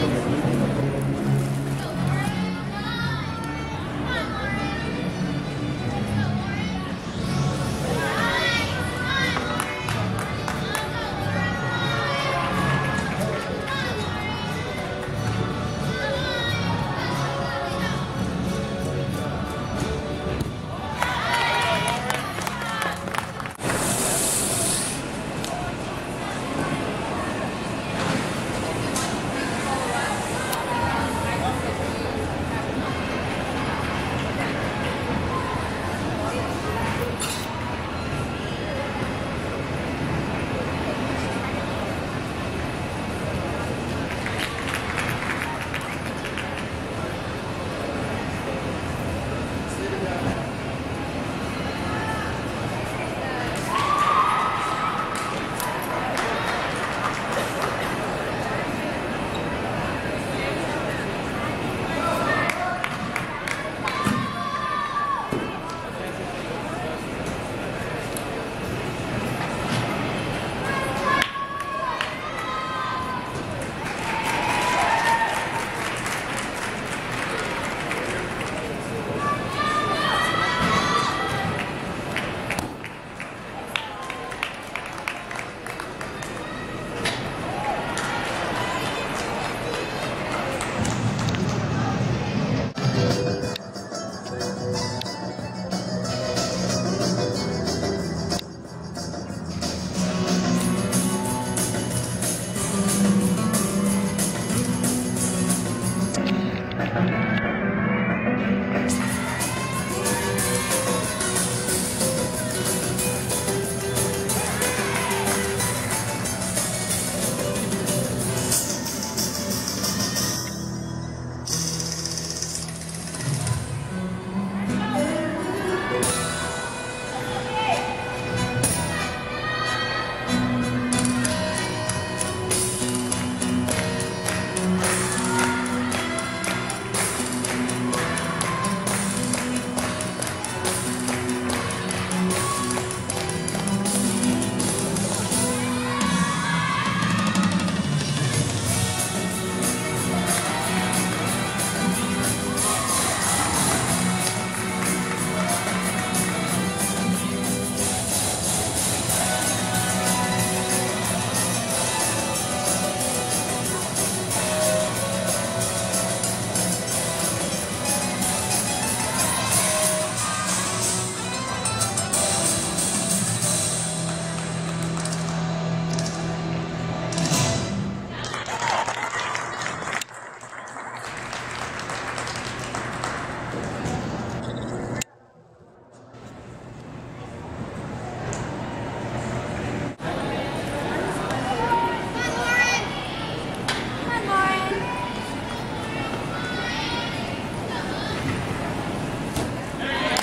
Gracias.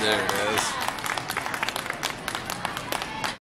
there, man.